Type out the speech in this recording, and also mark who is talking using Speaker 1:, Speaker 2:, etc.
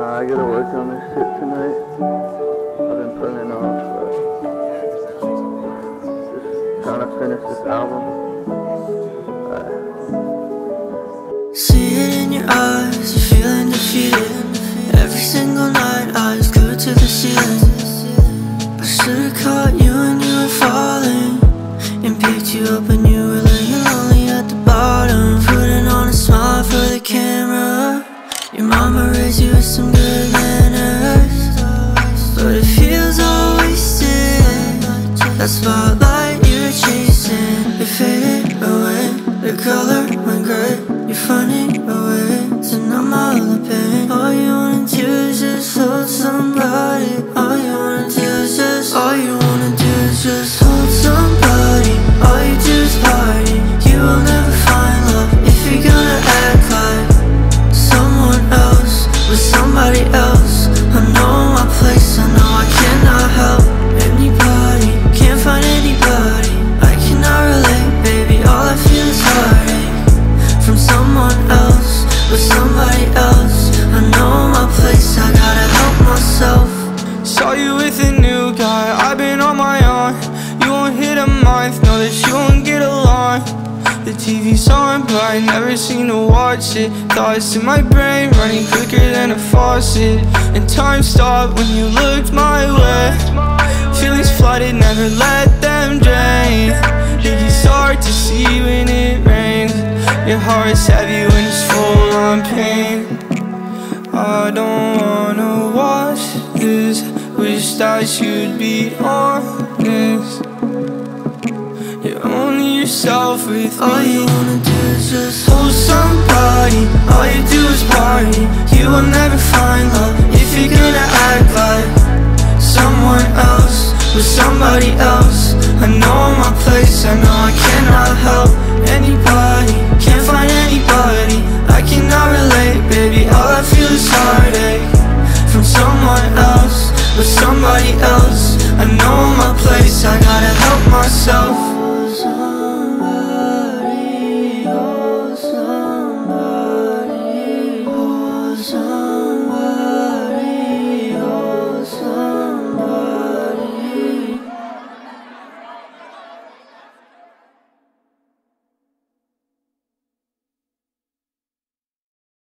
Speaker 1: I gotta work on this shit tonight. I've been putting it off, but just trying to finish this album.
Speaker 2: See it in your eyes, you're feeling defeated. Every single night, eyes glued to the ceiling. I should've caught you when you were falling, and picked you up raised you some good manners, but it feels all wasted. That spotlight you were chasing, it faded away. The color went gray. You're finding a way to numb all the pain. All you wanna do is just hold somebody. All you wanna do is just. All you wanna do is just else. I know my place. I know I cannot help
Speaker 3: The TV's on, but I never seem to watch it. Thoughts in my brain running quicker than a faucet. And time stopped when you looked my way. Feelings flooded, never let them drain.
Speaker 2: Think
Speaker 3: it's hard to see when it rains. Your heart's heavy when it's full on
Speaker 2: pain.
Speaker 3: I don't
Speaker 2: wanna watch this. Wish that you'd be honest yourself with All you wanna do is just hold somebody. All you do is party. You will never find love If you're gonna act like Someone else With somebody else. I know my place I know I cannot help anybody. Can't find anybody. I cannot relate, baby. All I feel is heartache From someone else With somebody else. I know my place I gotta help myself.